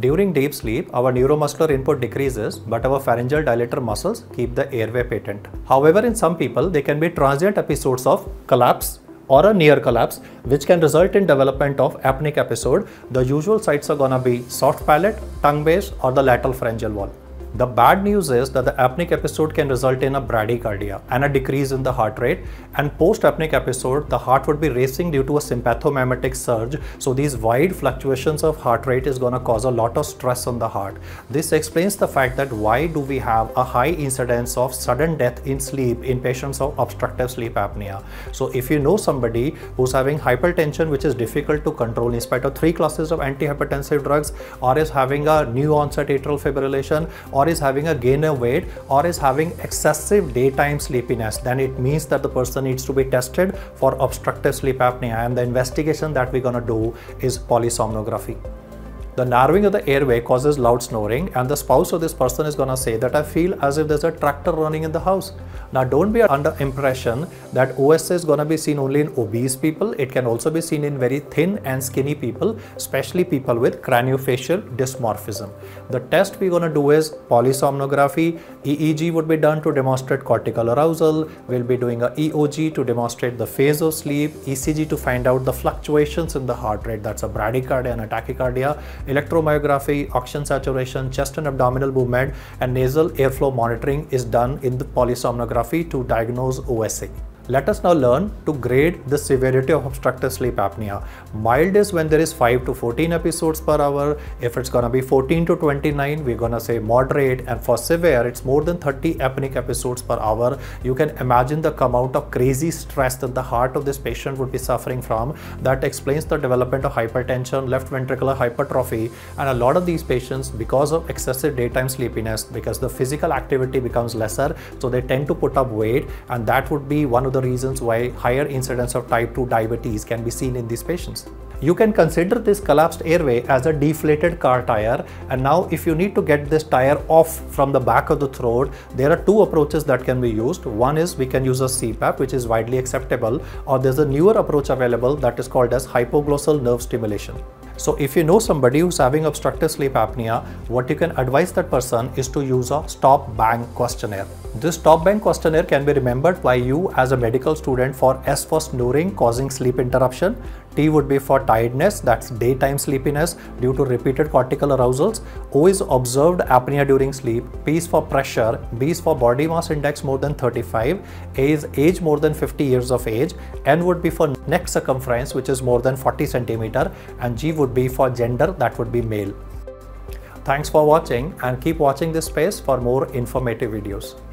During deep sleep, our neuromuscular input decreases, but our pharyngeal dilator muscles keep the airway patent. However, in some people, there can be transient episodes of collapse or a near collapse, which can result in development of apneic episode. The usual sites are gonna be soft palate, tongue base, or the lateral pharyngeal wall. The bad news is that the apneic episode can result in a bradycardia and a decrease in the heart rate. And post apneic episode, the heart would be racing due to a sympathomimetic surge. So these wide fluctuations of heart rate is going to cause a lot of stress on the heart. This explains the fact that why do we have a high incidence of sudden death in sleep in patients of obstructive sleep apnea. So if you know somebody who's having hypertension which is difficult to control in spite of three classes of antihypertensive drugs or is having a new onset atrial fibrillation or or is having a gain of weight or is having excessive daytime sleepiness, then it means that the person needs to be tested for obstructive sleep apnea and the investigation that we're going to do is polysomnography. The narrowing of the airway causes loud snoring and the spouse of this person is gonna say that I feel as if there's a tractor running in the house. Now don't be under impression that OSA is gonna be seen only in obese people. It can also be seen in very thin and skinny people, especially people with craniofacial dysmorphism. The test we're gonna do is polysomnography. EEG would be done to demonstrate cortical arousal. We'll be doing a EOG to demonstrate the phase of sleep, ECG to find out the fluctuations in the heart rate. That's a bradycardia and a tachycardia electromyography, oxygen saturation, chest and abdominal movement, and nasal airflow monitoring is done in the polysomnography to diagnose OSA. Let us now learn to grade the severity of obstructive sleep apnea. Mild is when there is 5 to 14 episodes per hour. If it's gonna be 14 to 29, we're gonna say moderate. And for severe, it's more than 30 apneic episodes per hour. You can imagine the amount of crazy stress that the heart of this patient would be suffering from. That explains the development of hypertension, left ventricular hypertrophy. And a lot of these patients, because of excessive daytime sleepiness, because the physical activity becomes lesser, so they tend to put up weight. And that would be one of the reasons why higher incidence of type 2 diabetes can be seen in these patients. You can consider this collapsed airway as a deflated car tire and now if you need to get this tire off from the back of the throat, there are two approaches that can be used. One is we can use a CPAP which is widely acceptable or there's a newer approach available that is called as hypoglossal nerve stimulation. So if you know somebody who's having obstructive sleep apnea, what you can advise that person is to use a stop bang questionnaire. This stop bang questionnaire can be remembered by you as a medical student for S for snoring causing sleep interruption, T would be for tiredness, that's daytime sleepiness due to repeated cortical arousals. O is observed apnea during sleep. P is for pressure. B is for body mass index more than 35. A is age more than 50 years of age. N would be for neck circumference, which is more than 40 centimeter. And G would be for gender, that would be male. Thanks for watching and keep watching this space for more informative videos.